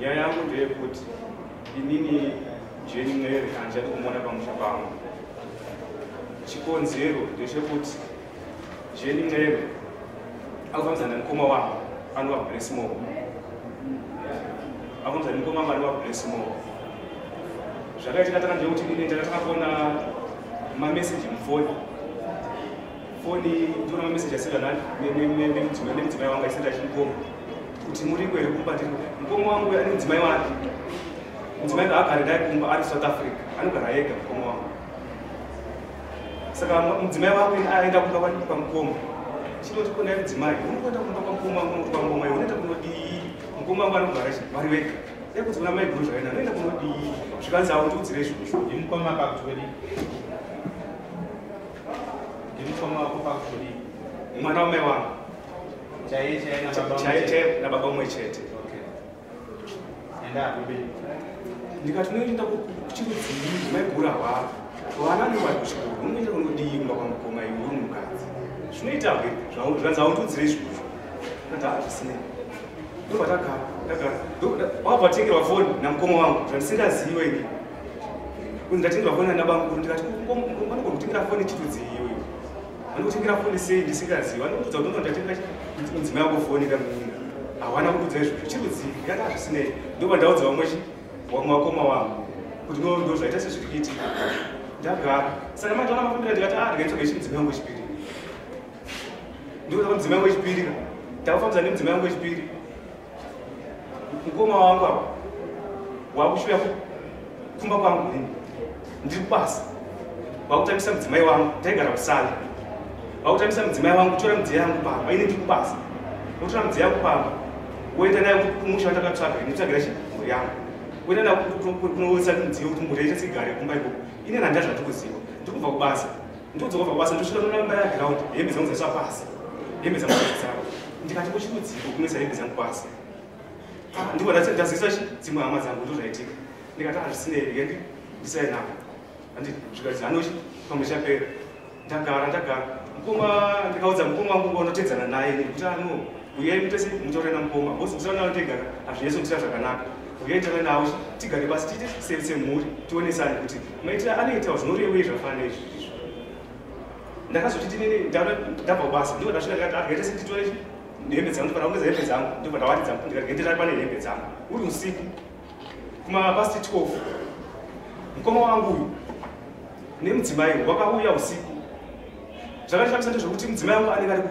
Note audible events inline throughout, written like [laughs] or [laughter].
nyaya yangu ndeyekuti inini jeni mwere handichadi kumuona pamusha pangu chikonzero ndechekuti jeni mwere akufambisana nemukoma wangu anova bresmore akufambisana nemukoma wangu anova bresmore zvakaitika taka ndeyekuti ine ndakatakaona mameseji mufoni foni ndiona mameseji asendana nemudzimai wangu aisenda chimukoma kuti muriko here kumba ndiri mukoma wangu ane mudzimai wake. Mudzimai ngaagare naye kumba ari south africa. Anogara ega mukoma wangu. Saka mudzimai wake aenda kumba pamukoma chinoti kunaye mudzimai unokuenda kumba kwamukoma wangu unoti kwamukoma unoenda kunodii mukoma wangu anogara vari vega. Ekuti kuna mai guru zvakaenda anoenda kunodii zvikanzi aundiudzire izvozvo. Ndimukoma pakutodi ndimukoma wako pakutodi mwana wamai wangu chaiye nababa nababa umwe chete ndikati unoenda kuchirudzii mai guru avavo vana nevari kuchikoro unoenda kunodii kumba kwamukoma iwe uri mukadzi zvinoita he zvanzi aundiudzire izvozvo ati hazvisinei ndopatakara takara wabva tengerwa foni namukoma wangu zvandisingaziva ini ndatengerwa foni nanabangu ndikati vanogona kutengera foni chitudzii iwe vanokutengera foni sei ndisingaziva vanokudza kuti nondatenga mudzimai wako foni kamuina hawana kududza izvozvo chirudzii yati hazvisinei ndopa ndaudza vamwe wamwe wakoma wangu kuti ndo zvaita sezviri kuitika. Ndagara saka wana mafambira ndikati a ndikaitsvaga ichi mudzimai wangu wechipiri ndikuda mudzimai wangu wechipiri ka ndakafambisa nemudzimai wangu wechipiri mukoma wangu apa wakushuya kumba kwangu ini. Ndiri kubasa. Wakutambisa mudzimai wangu. Taigara kusali wakutambisa mudzimai wangu tora mudziya yangu pamba. Ine ndiri kubasa. Wotora mudziya yangu pamba woenda naye kumusha watakatsvaga nditsvagira chimhuri yangu. Woenda naye kunoisa mudziyo kuti mhuri yaita sigare kumba ikoko. Ine nhanda zvatikuziva ndikubva kubasa ndikudzoka kubva kubasa. Ndosvika nonamba yagiraundi. Hembe dzangu dzaiswa pasi. Hembe dzangu dzaidzavo ndikati kuchirudziko kunoisa hembe dzangu pasi. Ndipo ndazisa dzimwe hama dzangu ndo zvaitika ndikati hazvisinei ndikendi ndisainavo anditi zvikati hanochi pamwe chapera. Ndagara ndagara mukoma ndikaudza mukoma wangu unotedzana naye nekuti ano uyai mutese mutaure namukoma bhosi musaona tegara hazvinesi kutira zvakanaka. Uyai taure nawo tigare basi tiite semhuri tionesane kuti maitira anoitawo zvinorevei zvafana neizvizvo ndakazoti tinini ndabva kubasa. Ndipo ndasvika ndikati argaita senditore hembe dzangu ndipana kungeza hembe dzangu. Ndibva ndawatidza ndikagendera pane hembe dzangu. Uri usiku kumapasti 12 mukoma wangu uyu nemudzimai wakauya usiku zvakatambisa ndezvokuti mudzimai wangu anenge ari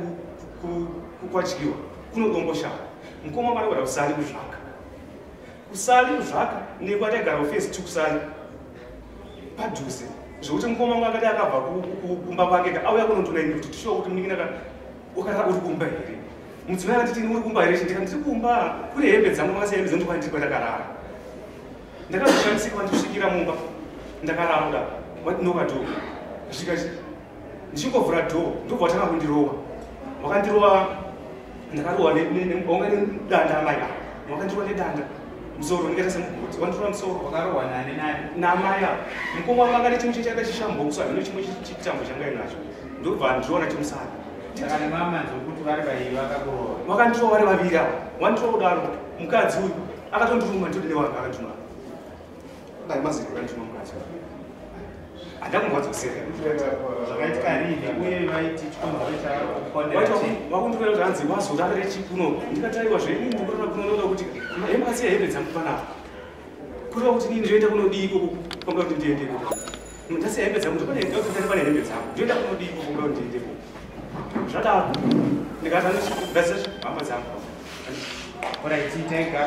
kukwadyiwa kunodomboshaka mukoma wangu anogara kusali kuzvaka kusali kuzvaka nekwataigara kufesi t kusali padhuze. Zvokuti mukoma wangu akati akabva kumba kwake auya kunondona ini kuti tishuwa kuti muninginaka ukata uri kumba here? Mudzimai akati tini uri kumba here chindika ndiri kumba kune hembe dzangu makasi hembe dzangu kwandiri kwatakarara ndakazoshandisika ndisvikira mumba. Ndakarara kuda watinoka dho zvikati ndichingovhura dho ndobva watanga kundirowa. Wakandirowa ndakarowa waunga nedanda amai ava wakandirowa nedanda. Musoro ndikaita semugoti wandirowa musoro wakarohwa nani namai. Ava mukoma wangu anga nechimwe chachanga chishambokuswa hino chimwe chitambo changa inacho ndobva ndirowa nachimusana saka nemamanzi okuti vari vaivi vakakurohwa wakandirowa vari vaviri ava wandirowa kudaro mukadzi uyu akatondiruma ndodi newanga akandima. Dai maziro akandima mukadzi uyu handakumbodzosera zvakaitika rini uye vaiti chikonzero wakundikwera kuti hanzi wazorarire chikuno ndikataiwa zvenini ndikurara kunonoda kuti hemukasiya hembe dzangu panapa kureva kuti nini ndoenda kunodii ikoko kwanga kuti ndiendeko ndasiya hembe dzangu ndipane pane hembe dzangu ndoenda kunodii ikoko kwanga kuti ndiendeko zvadaro ndikatandazisa hama dzangu. Oraitiitaiga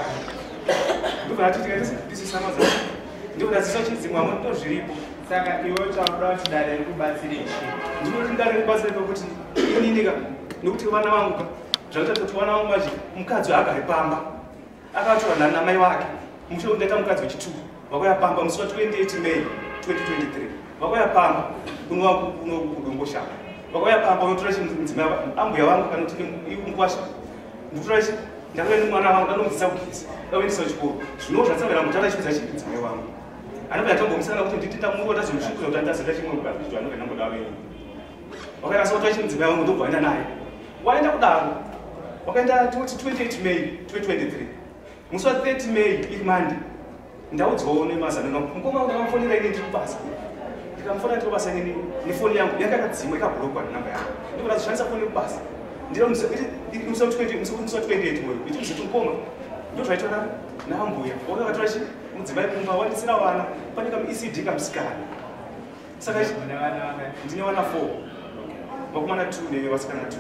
ndobva atitikaisisama dzangu ndobva ndazisa chidzimwamwe ndo zviripo saka iwe chauda kuti dare rikubatsire chii ndinoti ndare kubatsira pekuti ininika nekuti vana vangu ka zvakuita kuti vana vangu maji mukadzi waagari pamba. Akatora nhani namai vake. Mushure kundaita mukadzi wechituru vakoya pamba musi wa28 may 2023 vakoya pamba kunova kudongoshaka vakoya pamba unotora chimudzimai ambuya vangu kanoti ngwasha ndotora ndakaenda mwana vangu ndanomudzisa kugezi dakuendesa chikoro zvinova zvatsavera mutata chipedza chimudzimai vangu anobva atombomusana kuti nditi tamuro tazomusvikuza kuti andazita chimwe mukazvicho anobva nangoda venyu wakaita kuti chimudzimai wangu ndobva waenda naye. Waenda kudaro. Wakaenda toti 28 may 2023 musi wa30 may iri mande ndaudzwawo nemazanano mukoma ndakamufonera ine ndiri kubasa. Ndikamufonera ndiri kubasa inini nefoni yangu. Yanga yakadzimwa ikabhurokwa nenamba yangu ndikuda kushandisa foni yekubasa musi wa 28 moyo ichikuzoti mukoma ndo zvaitora naambuya wakakatora chi mudzimai kumba wandisina vana pane kamuecd kamusikana saka ndine vana 4 vakomana 2 nevasikana 2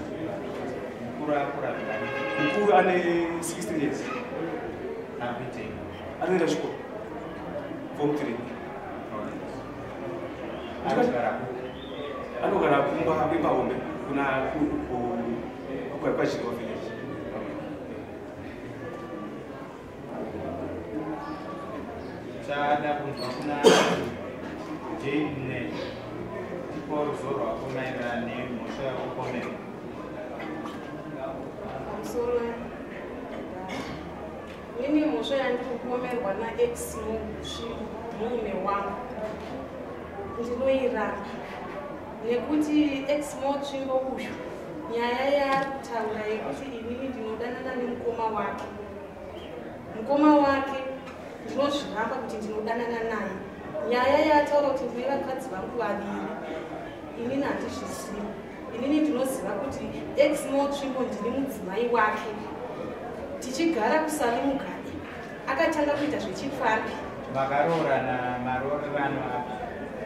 mukuru ane 16 years anoenda chikoro form 3 anogaraku anogara kumba kwepahombe kuna kwachirwa chada kunzwa kuna jane tipo ruzo rwako maererano nemhosva yakukomera. Pamusoro mimi mhosva yandikupomerwa naex murume wangu? Ndinoiramba nekuti ex motsvimbo uyu nyaya yakutaura yekuti inini ndinodanana nemukoma wake. Mukoma wake ndinozviramba kuti ndinodanana naye. Nyaya yataura kuti ndine vakadzi vangu vaviri inini handizvizivi inini ndinoziva kuti ex motsvimbo ndini mudzimai wake. Tichigara kusami mugadi akatanga kuita zvechifambi makaroorana maroorano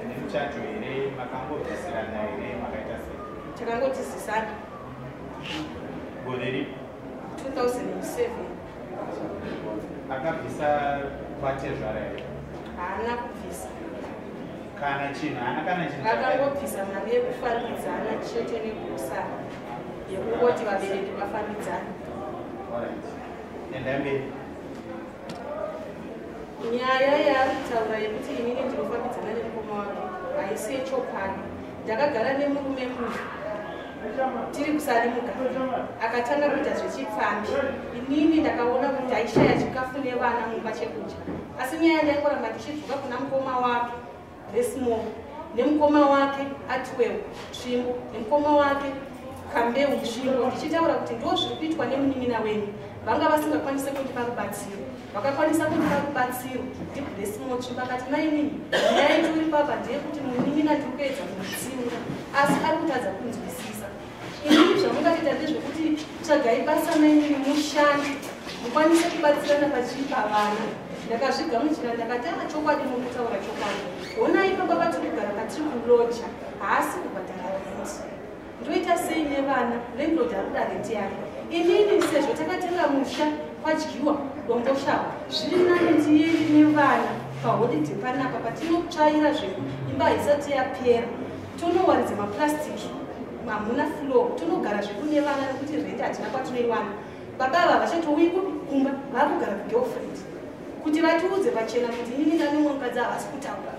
nemuchato here makambobvisirana here makaita sei? Takangotisisana gore ripi? 2007 akabvisa kwatezvara here? Haana kubvisa. Kana chinhu haana kana chinhu akangobvisa mari yekufambidzana chete nekusara yekungoti vabereki vafambidzana enda mberi nyaya yaari kutaura yekuti inini ndinofambidzana nemukoma wake haisi yechokwadi ndakagara nemurume uyu tiri kusari mugari akatanga kuita zvechipfambi. Inini ndakaona kuti aishaya chikafu nevana mumba chekudya. Asi nyaya ndaingoramba ndichidzoka kuna mukoma wake resmall nemukoma wake atwell tsvimbo. Nemukoma wake kambeu tsvimbo. Ndichitaura kuti ndo zviri kuitwa nemunin'ina wenyu. Vanga vasingakwanisi kundipa rubatsiro vakakwanisa kundipa rubatsiro ndibresmall tsvimbo. Akati nainini nyaya iti uri papa ndeyekuti munin'ina ndiri kuedza kumutsiura asi ari kutadza kunzwisisa inini zvamungatoita ndezvekuti tsvagai basa nainini mushande mukwanise kubatsirana pachipa vana. Ndakazvigamuchira ndakati aa chokwadi mukutaura chokwadi. Honai papa patiri kugara patiri kuloja haasi kubhadhara rendi ndoita sei nevana landlord ari kuda rendi yake. Inini sezvo takatenga musha kwadyiwa domboshava zviri nani ndiyendi nevana? Paholide panapa patinotsvaira zveku imba haisati yapera. Tonowaridza mapurastiki hamuna flow tonogara zvekune vana nekuti rendi hatina kwatinoiwana. Baba ava vachatouyi kumba vava kugara kugirlfriend. Kuti vatiudze pachena kuti inini ndanomwe mukadzi havasi kutaura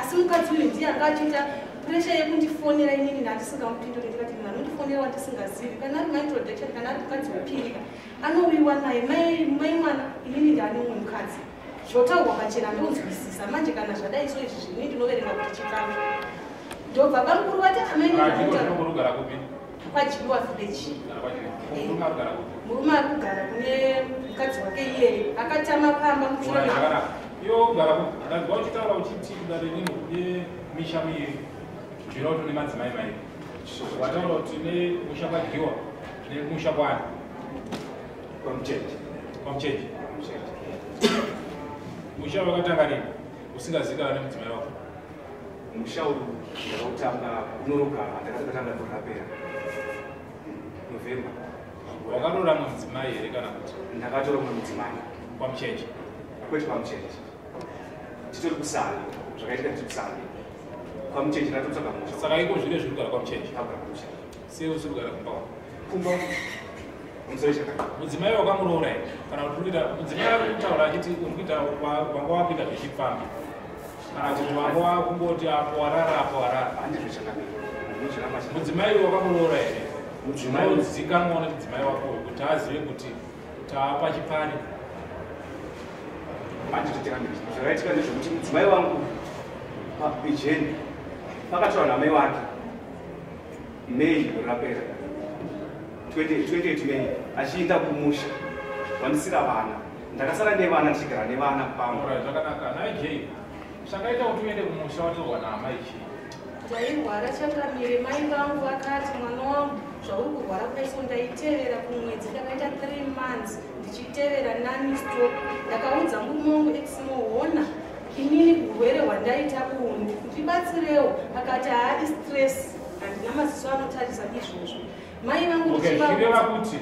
asi mukadzi uyu ndiye anga achiita puresha yekundifonera inini nandisingamupinduri ndikati munhu anondifonera wandisingazivi kana ari maintroduction kana ari mukadzi wepirika anowiwa naye mai mwana inini ndaane umwe mukadzi? Zvotaurwa pachena ndonzwisisa manje kana zvadai so izvi zvini ndinoverenga kuti chikamu ndobva bamukuru vati urugara kupi kwajiwa village. Murume ari kugara kune mukadzi wake iyeye akatama pamba mushure Ora, zvakanaka. Iwo kugara kupi ndanzwa uchitaura uchiti dare rino kune misha miviri zvinoto nemadzimai mairi wataura kuti ne musha kwadyiwa nemusha kwani kwamuchechi kwamuchechi [coughs] musha wakatanga rini usingazivikanwa nemudzimai wako mushauri ndakautanga kunoroka ndakatakatanga kurapera. Novemba. Wakatora mudzimai here kana kuti? Ndakatora mumwe mudzimai. Kwamuchechi kwete pamuchechi titori kusari zvakaitika tiri kusari kwamuchechi ndatotsvaga musha. Saka iko zvine zviri kugara kwamuchechi Ndakagara musha sei usiri kugara kumba kumba. Musore chakanaka mudzimai wakamuroora here? Kana kuti mudzimai ari kutaura achiti uri kuita wa- wanga wakuita zvechifambi kana kuti wanga wakungoti apo warara apo warara. Mudzimai wakamuroora here? Mudzimai- unozikanwawo nemudzimai wako kuti azive kuti taapa chipani zvakaitika ndezvekuti mudzimai wangu pabijeni pakatora namai wake. Mei rapera 28 mei achienda kumusha. Vandisira vana. Ndakasara nevana ndichigara nevana pamwe zvakanaka. Naye jei zvakaita kuti uende kumusha watorwa naamai chii ndairwara changamire mai vangu vakati mwana wangu zvauri kurwara kwaiso ndaitevera kumwedzi ndakaita 3 months ndichitevera nanisto ndakaudza murume wangu eximohona inini urwere hwandaita uhu ndibatsirewo. Akati haadi stress. Handina maziso anotarisa izvozvo mai vangu zvireva kuti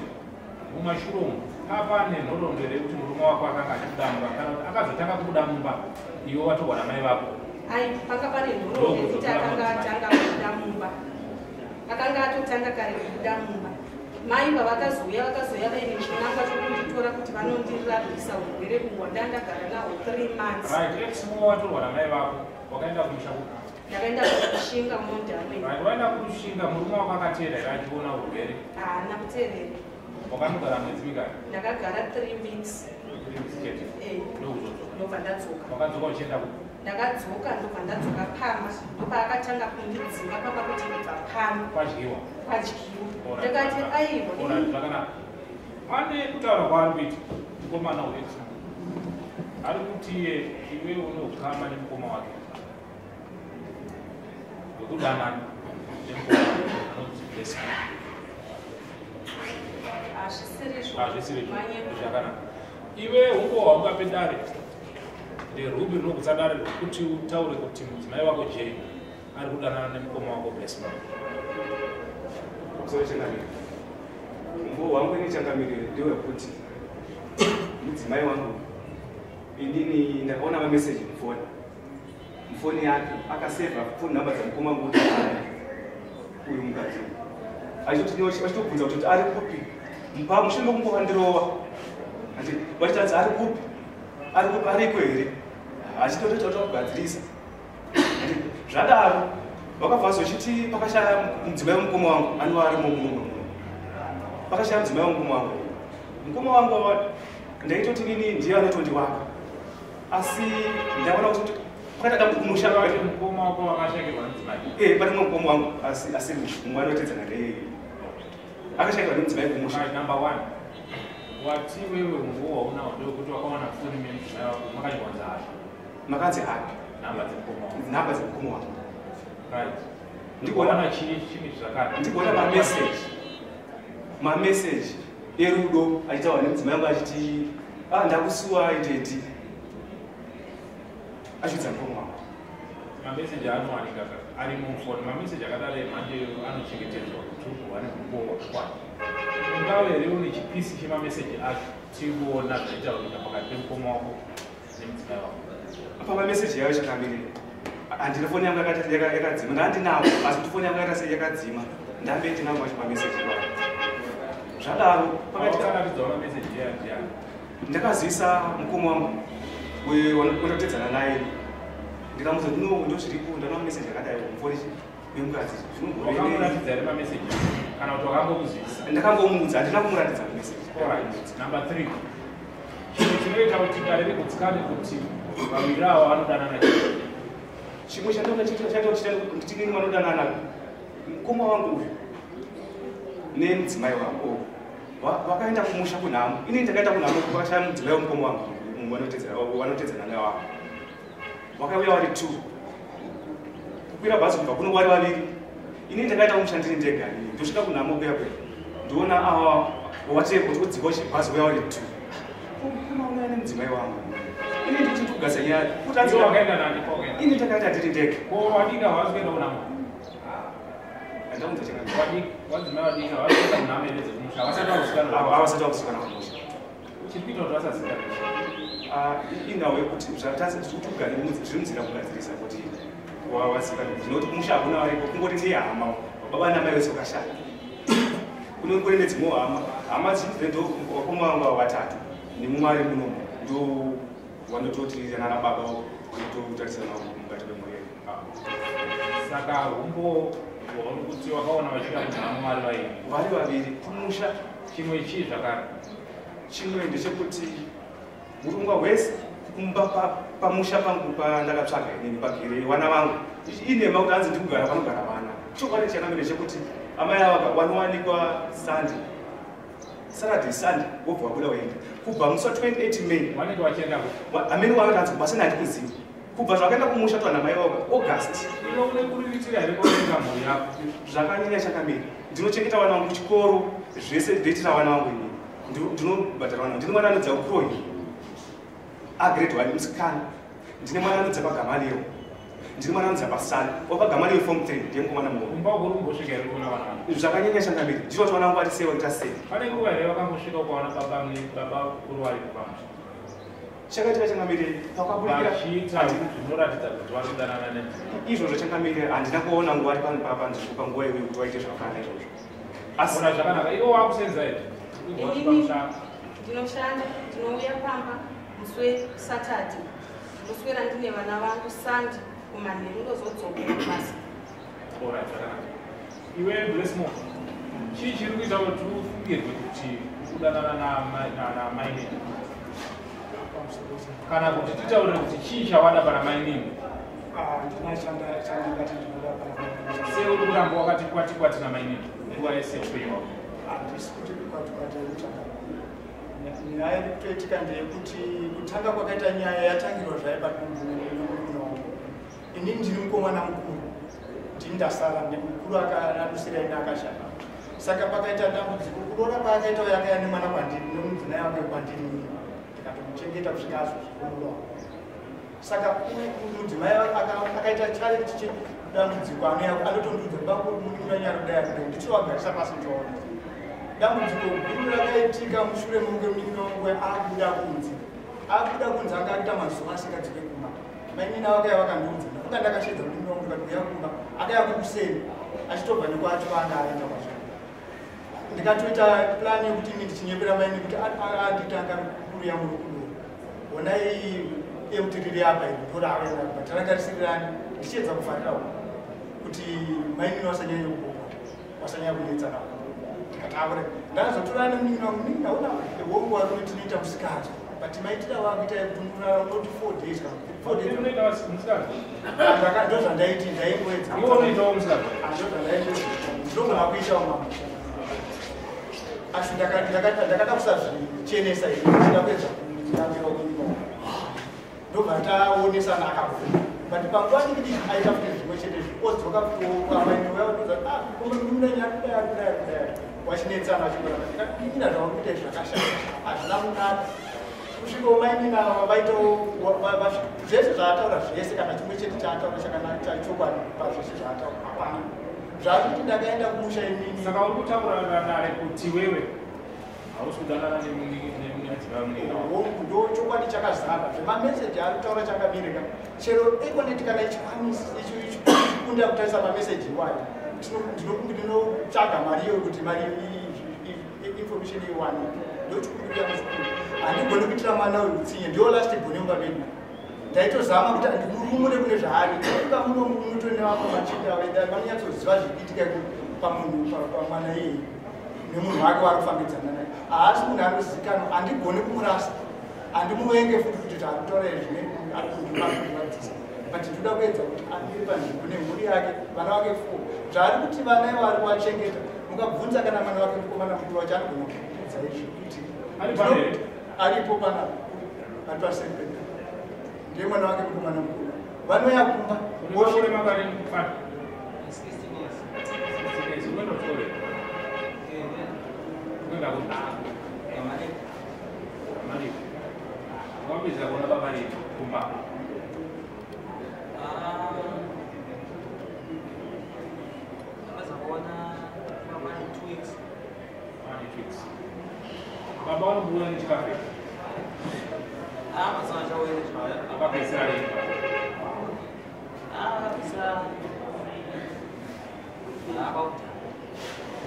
mumashure umu apa nenhoroondo rekuti murume wako akanga achibuda mumba? Kana kuti akazotanga kubuda mumba iwe watorwa namai vako ai panga pane nhoroondo yekuti akanga atanga kubuda mumba akanga atotanga kare kubuda mumba mai pavakazouya vakazouya vaine chinangwa chokunditora kuti vanondirapisa urwere uhu hwandandagara nahwo 3 months. Exmo watorwa namai vako wakaenda kumusha kuti ndakaenda kushinga mundamwe right waenda kushinga murume wako akateera here achiona urwere? Haana kutevera wakanogara mwedzi mikani ndakagara 3 weeks. Ndokuzodzoka ndobva ndadzoka wakadzoka uchienda ku? Ndakadzoka ndobva ndadzoka pama ndopaakatanga kundidzinga papa kuti ndibva pano kwadyiwa. Kwadyiwa ndakati aiwa zvakanaka. Pane kutaura kwaari kuita mukomana weexmo ari kuti iwe une ukama nemukoma wake. Wekudanana nemukoma hazvisirizvo hazvisiri manyeko zvakanaka. Iwe hungo hwaungape dare nderubi rinogutsa dare rekuti utaure kuti mudzimai wako jei ari kudanana nemukoma wako blessing kusore changamire umbo hwangu nechangamire ndewekuti mudzimai wangu inini ndakaona mameseji mufoni. Mufoni yake akasevha foni nhamba dzamukoma wangu kuti uyu mukadzi. Achitobvunza kuti ari kupi? Mushure mekungo vandirova ati vachitadzi ari kupi? Ari kupi? Ariko here achitotoita kugadzirisa ati zvadaro vakabva zochiti pakashaya mudzimai womukoma wangu anova ari momuno pakashaya mudzimai womukoma wangu. Mukoma wangu wa- ndaitoti nini? Ndiye anotondiwaka asi ndaona kuti pakati vati damukumusha mukoma wako wakashakirwa nemudzimai. Eh, pane mumwe mukoma wangu asi asi mumwe anotedzana neye akashakirwa nemudzimai kumusha number one. Wati wewe nguo hauna udoko kuti wakaona foni memudzimai wako makanywanza hazvo makanzi hapi nhamba dzemukoma wangu ndikuona mameseji mameseji erudo achitaura nemudzimai wangu achiti ah ndakusuwa iteti achidza mukoma wangu mameseji anowanika ari mufoni mameseji akadaro emhando anochengetedzwa kuti uzowa nemukuwo wakakwana ungave here une chipisi chemameseji acho tikuona zvaitaurika pakati pemukoma wako nemudzimai wako apa mameseji yayo chakamire handina foni yangu yakadzima. Ndandinawo asi kuti foni yangu yakati yakadzima. Ndambe ndinawo macho mameseji iwayo zvadaro ndakazivisa mukoma wangu wanotedzana naye. Ndikamuza no ndo zviripo ndana meseji yakadai mufoni yemukadzi ndakangomuudza handina kumuratidza meseji chinoita kuti dare rigutsikane kuti vanodanana chii? chimwe chandaona chitinini vanodanana mukoma wangu uyu nemudzimai va- vakaenda kumusha kunhamo ini ndakaenda kunhamo kwakashaya mudzimai womukoma wangu vanotedzana- navavo vakauya vari two. Kukwira bhazi kubva kuno vari vaviri ini ndakaita kumusha ndiri ndega. Ndosvika kunhamo kuya kuya ndoona ava wateko tikudzika uchibhazi uya vari two. Kumaunaya nemudzimai wangu ini nyaya kuti Iwe anzi wakaenda nani kwaukaenda? ini ndakaita ndiri ndega Ko wadika hawazi kuenda kunhamo? andaunza chakati Wadika, wadzimai wadika hawazi kuenda kunhamo here dzekumusha. Havasati vakusikana navo. avasati vakusikana kumusha Chiri kuita kuti vasazikanwa. inhau yekuti zviri munzira kugadzirisa kuti wazikanwa dzinoti kumusha hakuna varipo kungoti ndihama baba namai vese vakashanda kune kune nedzimwe hama hama dzine ndo vakoma vanga vatatu nemumwari munomu ndo vanototi nana baba vanototarisana mukati memuri yedu saka humbo kuti wakaona vachida kuti hamwari vaini vari vaviri kumusha. Chimwe chii zvakare? Chimwe ndechekuti urongwa hwese kumba pa- pamusha pangu pandakatsvaga inini pagere vana vangu. Inema kuti hanzi ndikugara panogara vana. Chokwadi chakamire chekuti amai ava vanowanikwa sande saturday sunday wobva wabuda waenda. Kubva musi wa28 may. Wanenge vachienda kuti wa- amene wavati hanzi kubva sena handikuziva kubva zvakaenda kumusha twana mai vavo august. Ino une kuriritira here kuenga mhuri yako? Zvakanyanya chakamira. Ndinochengeta vana vangu kuchikoro zvese ndoitira vana vangu inini. Ndi- ndinobhadhara vana ndine mwana anodza kuprohi agrade one musikana. Ndine mwana anodza pagamaliyo ndine mwana anodza pasana wapagamaliyo form 3 ndiye mukomana muhombe. Kumba kuri kumbosvika here kuna vana vangu? Zvakanyanya chakamira ndiro kuti vana vangu vari sei vaita sei pane nguva here vakambosvika ukaona baba vari kupamusha chakaitika changamire vachiita zvinoratidza kuti vari kudanana ne izvozvo changamire handina kuona nguva ari panzvimbo panguva iyoyo kuti waite zvakana izvozvo. Asi ona zvakanaka. Ivo vakusenza here? Inini ndinoshanda ndinouya pamba musi wesatadhi ndoswera ndine vana vangu sandi kumanheru ora zvakanaka iwe blesmo chii chiri kuita kuti ufungirwe kuti kudanana namainini kana kuti titaurire kuti chii chawada pana ndinoda pana sei uri kuramba wakati kwati kwati namainini nguva yese upenyu wako handisi kuti kwatikwata yekutsvaka nyaya iri kutoitika ndeyekuti kutanga kwakaita nyaya yatangirwa padundunomurume wangu inini ndiri mukomana mukuru. Ndini ndasara mukuru akadusira ine akashanda saka pakaita dambudziko kuroora paakaita yakaya nemwana kwandiri nomudzina yake kwandiri ndikatomuchengeta kusvika azozvikurura saka mudzimai akaita challenge chedambudziko anotondiudza bakumunyanyarodayakudai ndichivagarisa pasi ndoona dambudziko guru rakaitika mushure mekunge muningi wangu akuda kunzi akuda kunzi anga aita mazuva asingadzike kumba. Mainina vakaya vakandiudza ndafunga ndakashedza muningi wangu uya kumba akaya kukuseni achitobva nekwacho kwaanga aenda kwacho ndikatoita plani yekuti ini ndichinyepera maini kuti anditanga kuru yangu rokudoro onai emutiriri apa iri ndoraavaendaa tarangarisirirani ndichiedza kufarirawo kuti mainini wasanyanya kuboka wasanyanya kunetsana ndikataura ndazotora nemunini wangu munini naona wonguva rume tinoita musikati but maitira wakuita kutundura unoti four days kana four days. Unoita musikadzi ndozvandaiti ndaingoedza iwe unoitawo musikadzi ndogona kuitawo mama. Asi ndakada kusazvichenesa ida kuedza kuambira kunyiwa ndobva taonesana akavuma but panguva diki aita futi zvimwe chete odzoka kuamainiweaudza wachinetsana achibaraina zvavakuita zvakashata. Hazvina kunaka kusvika mainina vaitawo zvese zvaataura zvese kana chimwe chete chaataura chachokwadi pazvese zvaataura hapana. Zvakuti ndakaenda kumusha inini saka uri kutaura naye kuti wewe hausi kudanana nemunyadzivamuna hongu ndo chokwadi chakazara zvemameseji ari kutaura chakamirika chero ekoneti kana ichikunda kutarisa mameseji iwayo ndinotsvaga mari iyo kuti mari information iwani ndochikuruira muzvikuru handigoni kuitira mwana uyu utsinye ndiwo last bhoni mubabeni ndaitozama kuti andimurumure kune zvaari. Ika muno munotonevako machindi avaida vanonyatsoziva zvikuitika pamunhu pamwana iyeye nemunhu wake warikufambidzana naye. Haasi munhu anozivikanwa handigoni kumurasa. Handimuvenge futi kuti taakutaura zvine ari kundimakuivadzisa but ndoda kuedza kuti amire panzvimbo nemhuri yake vana vake four zvaari kuti vana ivo ari kuvachengeta mungabvunza kana mwana wake mukomana mukuru wacho anogona kuudza izvi kuti Ari panhere? aripo pana ari pasepeda ndiye mwana wake mukomana mukuru vanoya kumba unoure makare mufana unendotore unoenda kuti mari wapedza kuona baba ri kumba mari tweets baba vanobuda nechikafe akapedzisira reimba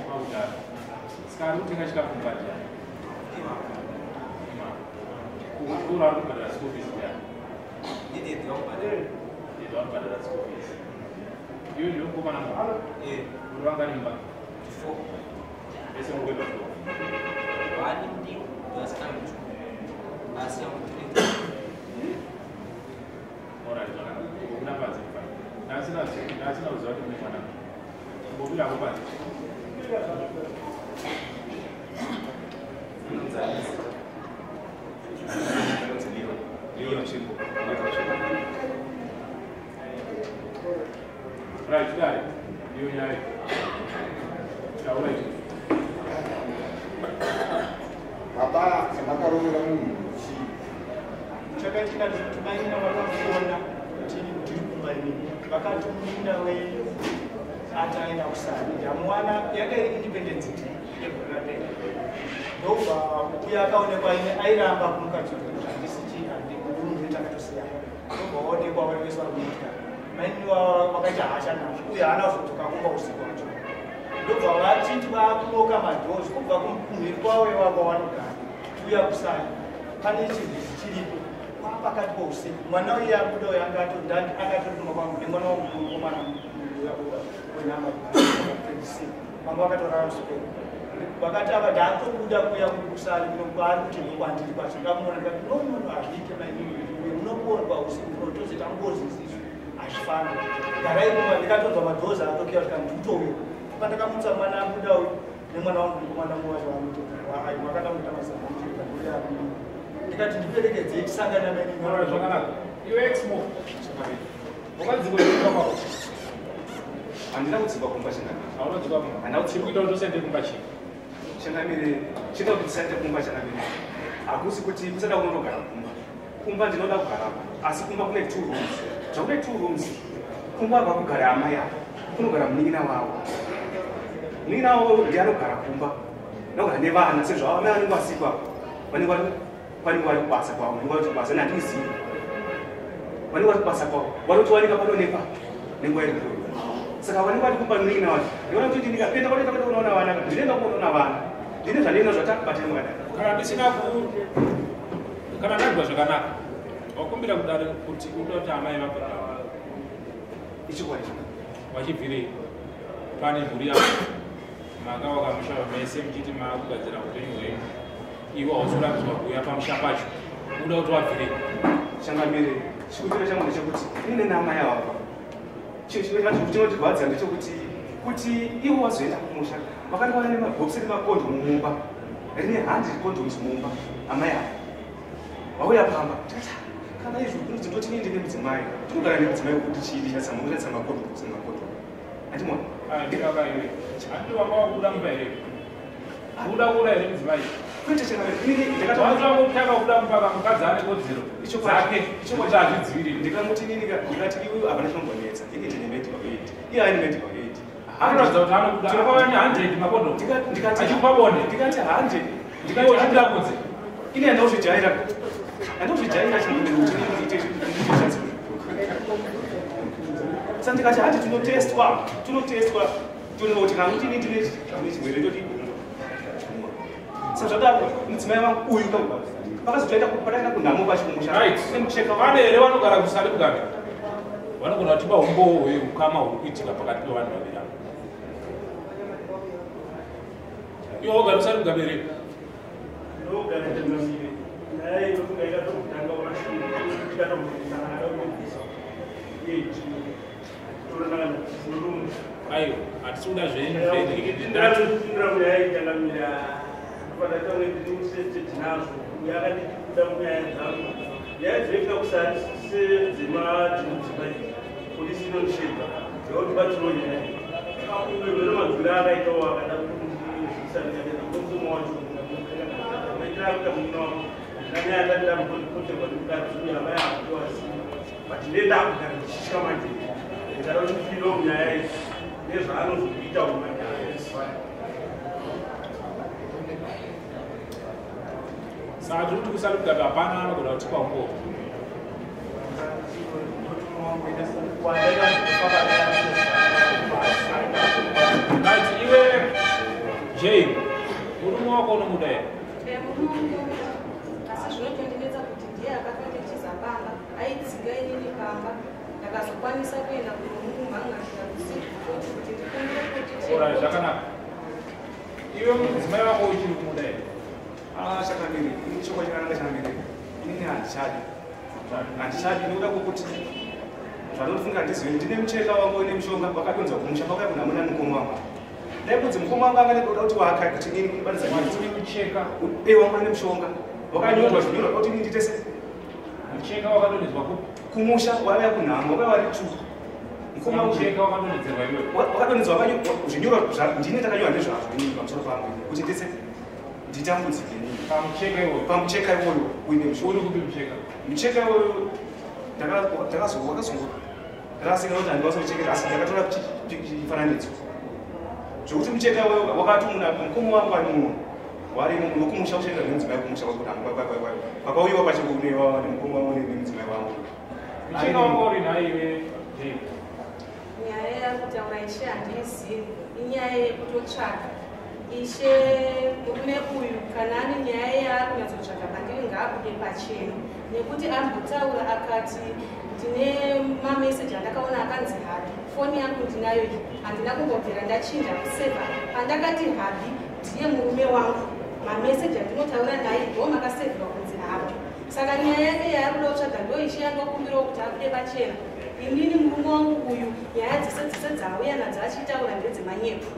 Kwakudala. Saka ari kutenga chikafu mubhadhara. Kukura ari kubhadhara school fees kuyani. Ndidwa kubhadhara school fees. Iwe ndiwe mukomana mwana. Uri vangani mumba? Vese mukwenda kudo. Alright, zvakanaka. Una bhazi mufana. Ndasina ndasina kuziva kuti mune mwana. Mbobira ko bhazi. Right, dai. Io nyai. Ciao, lei. akaronera munhu chi chakaita tibaina vakafona kuti ndiri kubaini vakatiminda veataenda kusani ndamuwana yakairi independence day yegorapera ndobva uye akaonekwa ine airamba kumuka choto handisi chii handikurumuri takatosiyana ndobva waonekwa vari vese vari kuita maini vakaita hasha nazvo uye haana kuzotoka kumba usiku wacho ndobva vatiti vaakuroka madhozi kubva kumhiri kwavo ivavo vanogara uya kusani pane chivhizi chiripo. Pakati pousiku mwana uye abuda uyo akatoruma kwangu. Nemwana wangu mukomana wenhama mama vakatorara usiku vakati ava ndaatobuda kuya kusali ari kuti kwandiri kwacho. Ngamuoneka nonono hazviite maimii munoponwa usiku unotozita ngozi isisu hazvifani garai kuma ndikatonzwa madhozi atokira svika nditouyo pandakamutsa mwana abuda uyu. Nemwana wangu mukomana muwacho vakada kuita mazaa ndikati ndiperekedzei tisangana Alright, zvakanaka. Iwe exmo. Wakadzikwa kumba kwako. handina kudzikwa kumba changamire Hauna dzikwa kumba. Handina kudzikwa. Chikuita kuti usende kumba chii. changamire chinoda kuti ndisaite kumba changamire hakusi kuti kusada kunondogara kumba kumba ndinoda kugarapo asi kumba kune two rooms zvakune two rooms kumba apa kugara amai apa kunogara munin'ina wavo munin'ina wavo ndiye anogara kumba nogara nevana sezvo amai vanenge vasikwa vanenge vanenge vari kubasa kwavo vanenge vari kubasa nandizivi vanenge vari kubasa kwavo vanotowanika panonepa nenguva iripo saka vanenge vari kumba munin'ina wacho ndiona kuti ndikapenda kwatoita kuti unoona vana ndinoenda kunoona vana ndine zvandinoona zvatakubata mwana Kana ndisina kana ndagwa zvakanaka. Wakumbira kudare kuti udoti amai vapera ichikwadi vachibvire pane mhuri yavo manga wakamushava mese muchiti maakugadzira upenyu hwenyu iwe hausoratidzwa kuuya pamusha pacho. Uda kuti wabvire changamire chikutiro changu ndechekuti ine namai ava chinhu chimwe chacho chinotirwadza ndechekuti kuti ivo wazoenda kumusha vakatwana nemabhokisi nemakondo mumba rine handi condoms mumba amai ava vauya pamba kana izvo kunzi ndoti niende nemudzimai tinogara nemudzimai wekuti chidi chatsamakutatsa makondoms nemakondo andimona iwe handi wanga wakuda mumba here kuda kuda here mudzimai kwete kutanga kuda mumba kamukadzi ane kodzero dzake kuti azvidzivirire ndikamuti nini ndikati iwe havana chinombonetsa ini ndine medical aid iye aine medical aid anoratidza kuti tinopava ne100 makondo achikupa bonde ndikati hande iwe uchikuda kunze ini handozvijaira handozvijaira sa ndikati handi tinotestwa tinotestwa tonoa kuti kana kuti ini ndine chirwere toti sa zvadaro mudzimai vangu uyu pakazotoenda pataenda kunhamo vachimumusha right. Vane here vanogara kusari kugabe vanogona kutipa umbowo hweukama huri kuitika pakati pevanhu vaviri ava iwe wogara usari kugabere aiwa hatisi kuda zvenyu zvenhindatu yaizveka kusati sedzemadzimai polisi inosheka zvakuti batinonya uvero madzura akaitawo akada kuzisanaaomusomo wacho maitira kuta muna nani akatira mukoterwa nemukadzi uye amai akutowasi but ndenda kugara ndichitya manje ndikada kuti ndipindewo munyaya idzi nezvaanozoita umanyaya saka tiri kuti kusari kugabe hapana ndotunowa kuenda wandaita right iwe jane murume wako unomuda here? Asi zvinotondinetsa kuti ndiye akatonde chizapanga aidzinga inini pamba. Ndakazokwanisa kuenda kunomumhangasvika usiku kuti ndikumbire kuti zvakanaka. Iwe mudzimai wako uchiri kumuda here Ah, chakambiri chokwa chakananga chakambiri inini handichadi. Handichadi. Nekuda kwokuti zvanofunga ndizive ndine mucheka wangu ine mushonga wakadonza kumusha kwakaya kunamuna mukoma wangu dai kunzi mukoma wangu anga ndoda kuti waaka kuti nini kubatidza uri mucheka. E wangu ane mushonga. Wakanyorwa zvinyorwa kuti nini nditese. Mucheka wakadonhedzwa kupi kumusha waiya kunhama wakaya wari tu iwe wakadonhedzwa zvinyorwa ndine takanyorwa ndezvazvo inini pamusoro pangu kuti ndese nditambudzike. nini pamucheka iwoyo uine mucheka. Iwoyo ndakazowakazongo ndakasinga kuti handingazochekera asi ndakatora chifananidzo. Zvokuti mucheka iwoyo wakatumuna mukomo wangu ari muno warimo nokumusha uchaenda nemudzimai kumusha kwakauyiwa pachikunewa nemukomo wangu nemudzimai wangu. Mucheka wako uri jane. Nyaya yakutaura ishe handiizivi inyaya yekutotsvaka ishe murume uyu kana ane nyaya yaari kunyatsotsvaka pandiri ngaabude pachena. Nekuti ambotaura akati ndine mameseji andakaona akanzi habi foni yangu ndinayo iyi. Handina kumbobvera ndachinja kuseva pandakati habi ndiye murume wangu. Mameseji andinotaura naye ndo makasevhirwa kunzi habi saka nyaya yake yaari kuda kutsvaga ndo ishe yandokumbirawo kuti abude pachena. Inini murume wangu uyu nyaya dzese dzese dzauya nadzo achitaura ndedzemanyepu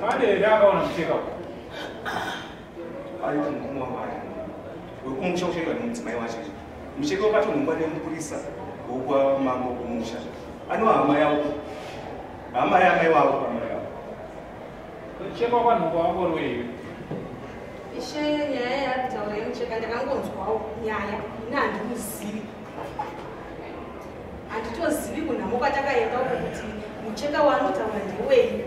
pane here akaona mucheka uyu aita mukomo wangu ari wekumusha uchaenda nemudzimai wacho? Mucheka wakatonhongwa nemupurisa wokwamambo kumusha ano hama yavo? Hama yamai wavo? Hama yavo. Mucheka wakanhongwa wako uri weiwe ishe nyaya yaari kutaura yemucheka ndakangonzwawo nyaya ine handikuzivi handitozivi kunhamo kwatakaenda uko kuti mucheka waanotaura ndewei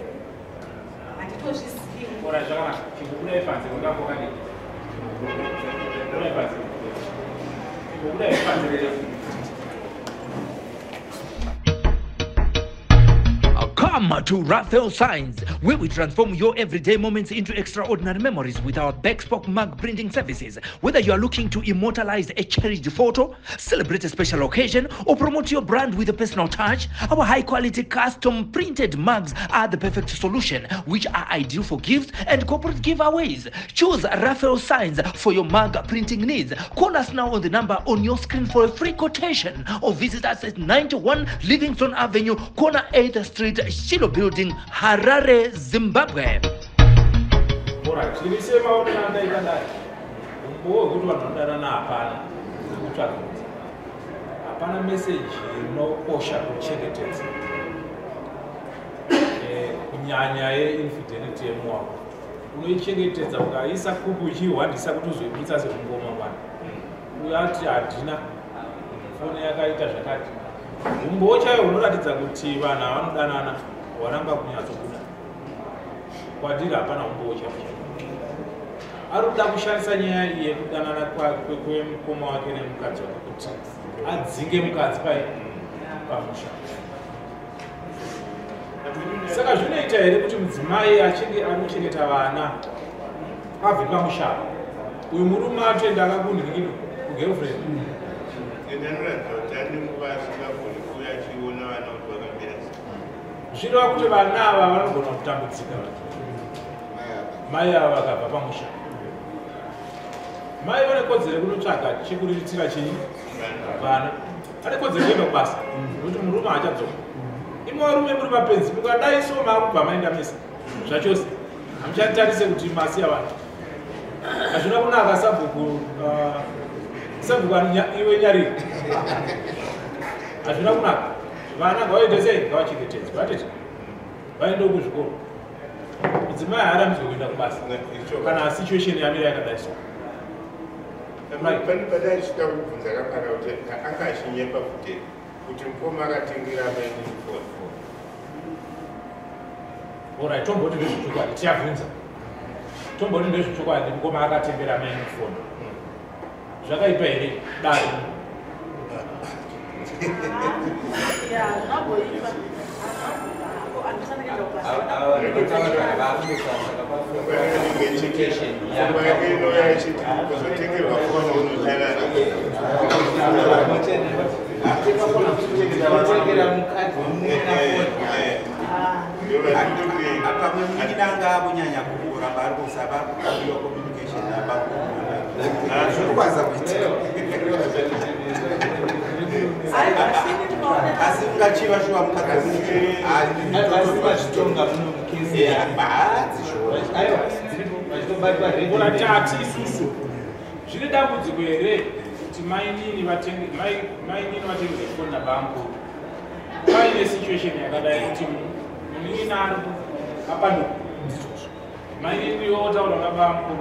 handitozvizivi ora zvakanaka. Chingobudai panze kani budai panze. Chingobudai panze Come to Raphael Signs, where we transform your everyday moments into extraordinary memories with our Backspoke mug printing services. Whether you are looking to immortalize a cherished photo, celebrate a special occasion, or promote your brand with a personal touch, our high quality custom printed mugs are the perfect solution, which are ideal for gifts and corporate giveaways. Choose Raphael Signs for your mug printing needs. Call us now on the number on your screen for a free quotation or visit us at 91 Livingston Avenue, corner 8th Street, Shilo Building, Harare, Zimbabwe. ora tiri semaonera ndaita dai umbowo wekuti vanhu vanodanana hapana kutsvaga hapana meseji inokosha kuchengetedza. Eh, kunyanya yeinfidelity yemuwako unoichengetedza ukaisa kuku uchiihwandisa kuti uzoibudisa sekungoma mwana uyo ati hadina foni yakaita zvakati umbowo chayo hunoratidza kuti vanhu havanodanana hwaramba kunyatsobuda. Kwandiri hapana umbowo chayo. Ari kuda kushandisa nyaya iyi yekudanana kwemukoma wake nemukadzi wake kuti adzinge mukadzi pai pamusha. Saka zvinoita here kuti mudzimai achinge anochengeta vana abve pamusha? Uyu murume atoenda akakundikini kugirlfriend ndinoratidza kuti ane nguva asingagoni kuuya achiona vana kuti vakamira sei zvireva kuti vana ava vanogona kutambudzika. Mai ava vakabva pamusha. Mai vane kodzero yekunotsvaga chekuriritira chinyi vana. Ane kodzero kuenda kubasa. Nokuti murume haachadzoka imi varume muri mapenzi mukadai so maakubva maenda mese zvachose. Hamuchanditarise kuti masiya vanhu hazvina kunaka sabhuku ah, sabhuku iwe nyariri hazvina kunaka vana ngavaende sei? Ngavachengetedzwe vatete vaendewo kuzvikoro. Mudzimai haarambizwe kuenda kubasa. Kana situation yamira yakadai so pane padai chida kubvunza kakana kuti anga achinyepa futi kuti mukoma akatengera maini foni orit tomboti ndezvechokwadi tiyabvunza. Tomboti ndezvechokwadi mukoma akatembera maini foni zvakaipa here? Dare ya zvagoipa andisanekeza Pfungwa yake inouya ichiti kuzotengerwa foni unochana apamwemunidanga kunyanya kuramba ari kusaba kukabiwa communication apakukwanisa kuitika asi ungachiva shuwa kuratati isusu zvine dambudziko here kuti mainini vatenge- mai- mainini vatengese foni nabambo paine situation yakadai kuti muninini ari ndizvozvo mainini yotaura nabambo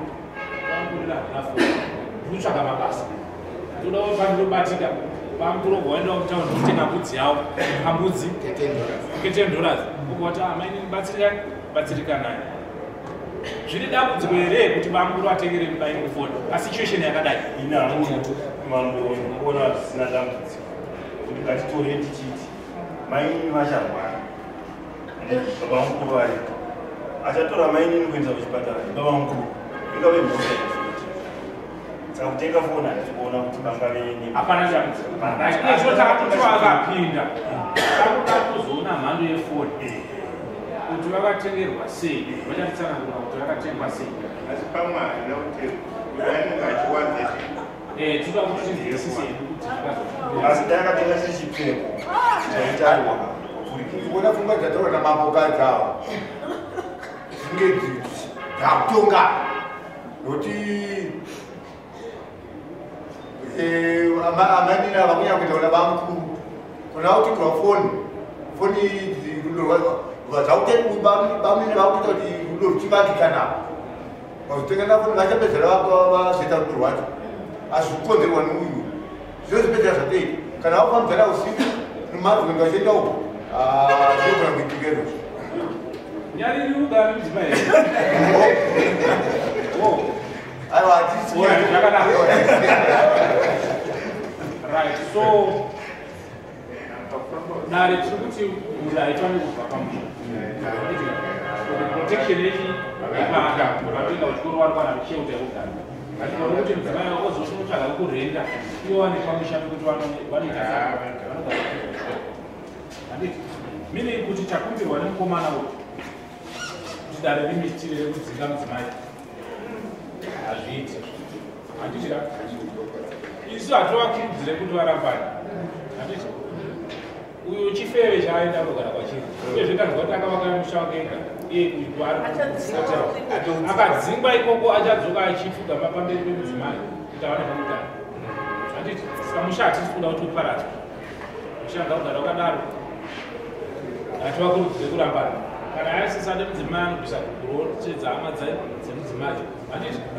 bamburira nafoni ndikutsvaga mabasa. Ndoda pandinobatika bamburo waenda kutaura kutenga mbudzi yavo. Ambudzi? Ke10 dollars ukoti amainini batsirikai batsirikanai. Zvine dambudziko here kuti bamburo atengere mubaini foni pasituation yakadai? Mambo kuona zvisina dambudziko. Kuti ngatitore tichiti mainini vacharwara baba mukuru ari achatora mainini kuendesa kuchipatara. Baba mukuru. Ingave yafuti saka kutenga foni handisi kuona kuti pangave hapana dambudziko akapinda. Takuda kuzoona mhando yefoni kuti vakatengerwa sei? Vachatitsanangura kuti vakatengwa sei? Asi pamwe kuti achiwanza Eh, kuti tinzwisise hedu kuti zvakazo- asi takatenga sechipfeko chaitarirwa kuona pfungwa dzataura namaboka dzawo dzinge dzakutonga nokuti amanina vakunyanya kuita kuna vamukuru kuna kuti kwa foni foni vamine vakuita kuti rudo ruchivakikana vazotengana foni vachapedzera vazoita rudo rwacho asi kukonzerwa neuyu zvino zvipedzera zvatoita kana vafambidzana usiku nemazvenga achienda uko zvinogona kuitika izvozvo nyariri ugara mudzima here [laughs] aiwa right so dare tiri kuti munhu haitwani kubva pamusha. Protection yechi ipanda vapinda kuchikoro vari kwana kucheuta yekugara. Atikaona kuti mudzimai ozototsvaga kurenda ivo vane pamusha pekuti vanoita mine kuti takumbirwa nemukomana uyu kuti dare rimitire rekudzinga mudzimai hazviiti handitira isu hatovakurudzire kuti varambane. Handiti. Uyu chifeve chaaenda kugara kwachiri. Uyezve kanzwa kuti akavaka musha wake ega iye akadzingwa ikoko achadzoka achipfugama pamberi pemudzimai kuti awane pekugara handiti. Saka musha hatisi kuda kuti uparadzwe. Ushanga kugara wakadaro. Hativakurudzire kurambana. Kana aisisade mudzimai anobvisa kurochedza hama dzemudzimai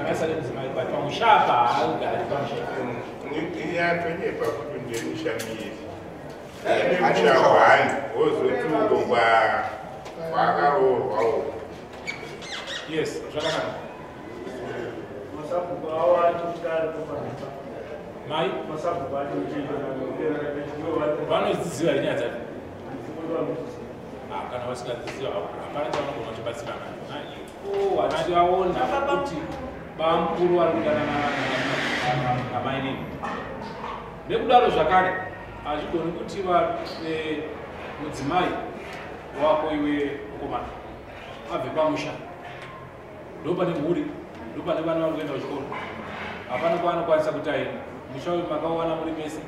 aisade mudzimai but pamushapa haagari pamusha yatonyepa kuti musha hwani wozoti ugongwa kwakaroorwawo yes zvakanaka masabhuku avo atotari kufanisa mai masabhuku ati vanodzidziva inyaya Ah, kana vasingadzidziva hapana chavanogona kuchibatsirana vanati vaona kuti bamukuru vari kudanana namainini nekudaro zvakare hazvigoni kuti eh, mudzimai wako iwe mukomana abve pamusha. Ndo pane mhuri ndo pane vana vari kuenda kuchikoro. Hapana kwaanokwanisa kuti aini musha uyu makawana muri mese.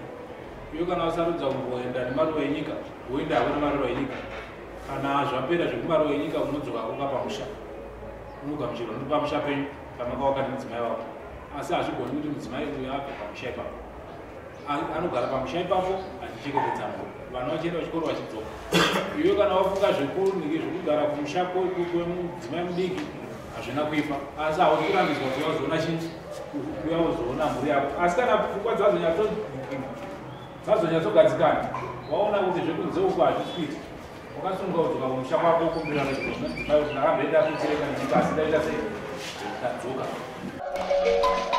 Iyo kana wasarudza kungoenda nemaruva enyika woenda havo nemaruva enyika. Kana zvapera zvekumaruva enyika unodzoka koka pamusha unogamuchirwa ndi pamusha penyu pamakawaka nemudzimai wako asi hazvigoni kuti mudzimai uyu abve pamusha ipapo anogara pamusha ipapo achichengetedza mhuri vana vachienda kuchikoro vachidzoka iwe kana wafunga zvekunike zvekugara kumusha kwemudzimai mudiki hazvina kuipa asi hauti kurambidzwa kuti wazoona chinyi kuya uzoona mhuri yako asi kana pfungwa dzazonyatso dzazonyatsogadzikana waona kuti zvekunze uko 我刚送过主管，我们消化部公布了那个，我们有哪个没带回去的，你把现在在这里，来。